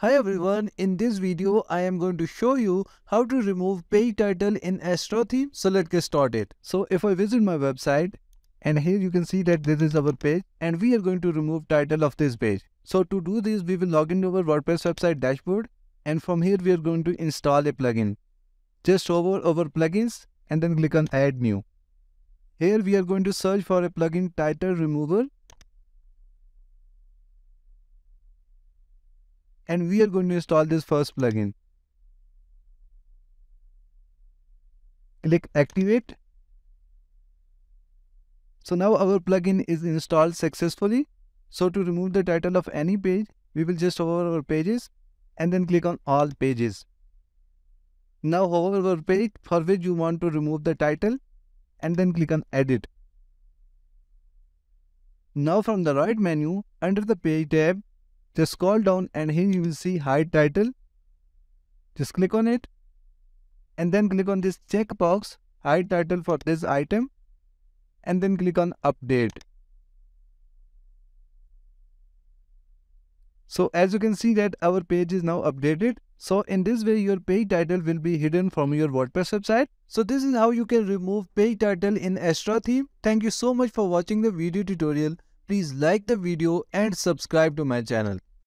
Hi everyone, in this video I am going to show you how to remove page title in Astra theme. So let's get started. So if I visit my website and here you can see that this is our page and we are going to remove title of this page. So to do this we will log into our WordPress website dashboard and from here we are going to install a plugin. Just over plugins and then click on add new. Here we are going to search for a plugin title remover and we are going to install this first plugin. Click activate. So now our plugin is installed successfully. So to remove the title of any page, we will just hover over pages and then click on all pages. Now hover over page for which you want to remove the title and then click on edit. Now from the right menu under the page tab, just scroll down and here you will see hide title. Just click on it and then click on this checkbox hide title for this item and then click on update. So as you can see that our page is now updated. So in this way your page title will be hidden from your WordPress website. So this is how you can remove page title in Astra theme. Thank you so much for watching the video tutorial. Please like the video and subscribe to my channel.